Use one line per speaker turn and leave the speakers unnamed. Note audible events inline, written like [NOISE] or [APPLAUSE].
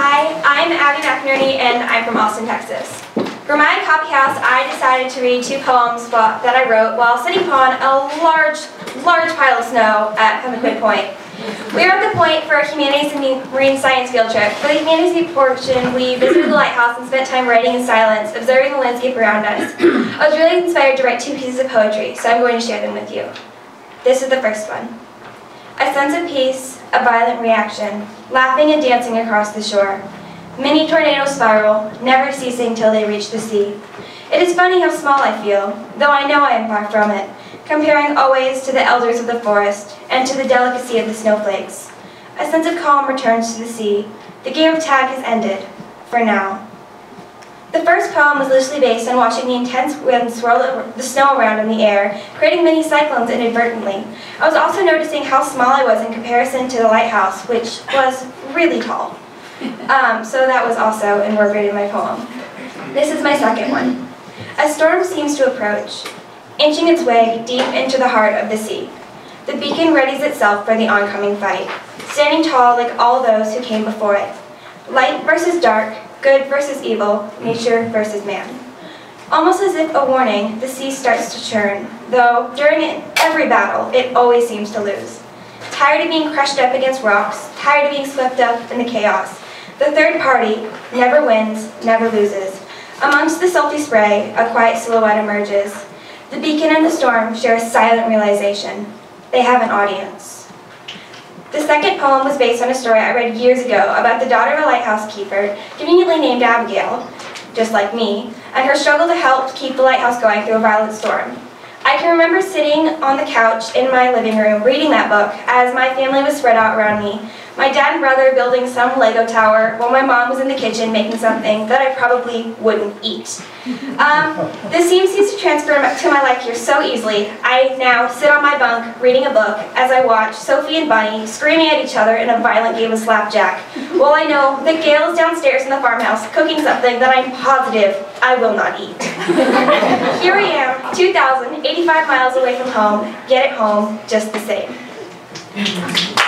Hi, I'm Abby MacInerney and I'm from Austin, Texas. For my copy house, I decided to read two poems that I wrote while sitting upon a large, large pile of snow at Pemaquid Point. We are at the point for a humanities and marine science field trip. For the humanities portion, we visited the lighthouse and spent time writing in silence, observing the landscape around us. I was really inspired to write two pieces of poetry, so I'm going to share them with you. This is the first one. A sense of peace, a violent reaction, laughing and dancing across the shore. Many tornadoes spiral, never ceasing till they reach the sea. It is funny how small I feel, though I know I am far from it, comparing always to the elders of the forest and to the delicacy of the snowflakes. A sense of calm returns to the sea. The game of tag has ended, for now. First poem was loosely based on watching the intense wind swirl the snow around in the air, creating many cyclones inadvertently. I was also noticing how small I was in comparison to the lighthouse, which was really tall. Um, so that was also incorporated in my poem. This is my second one. A storm seems to approach, inching its way deep into the heart of the sea. The beacon readies itself for the oncoming fight, standing tall like all those who came before it. Light versus dark, good versus evil, nature versus man. Almost as if a warning, the sea starts to churn, though during every battle, it always seems to lose. Tired of being crushed up against rocks, tired of being swept up in the chaos, the third party never wins, never loses. Amongst the salty spray, a quiet silhouette emerges. The beacon and the storm share a silent realization. They have an audience. The second poem was based on a story I read years ago about the daughter of a lighthouse keeper, conveniently named Abigail, just like me, and her struggle to help keep the lighthouse going through a violent storm. I can remember sitting on the couch in my living room reading that book as my family was spread out around me, my dad and brother building some Lego tower while my mom was in the kitchen making something that I probably wouldn't eat. Um, this seems to transfer to my life here so easily. I now sit on my bunk reading a book as I watch Sophie and Bunny screaming at each other in a violent game of slapjack, while I know that Gail is downstairs in the farmhouse cooking something that I'm positive I will not eat. [LAUGHS] here I am, 2,085 miles away from home, yet at home just the same.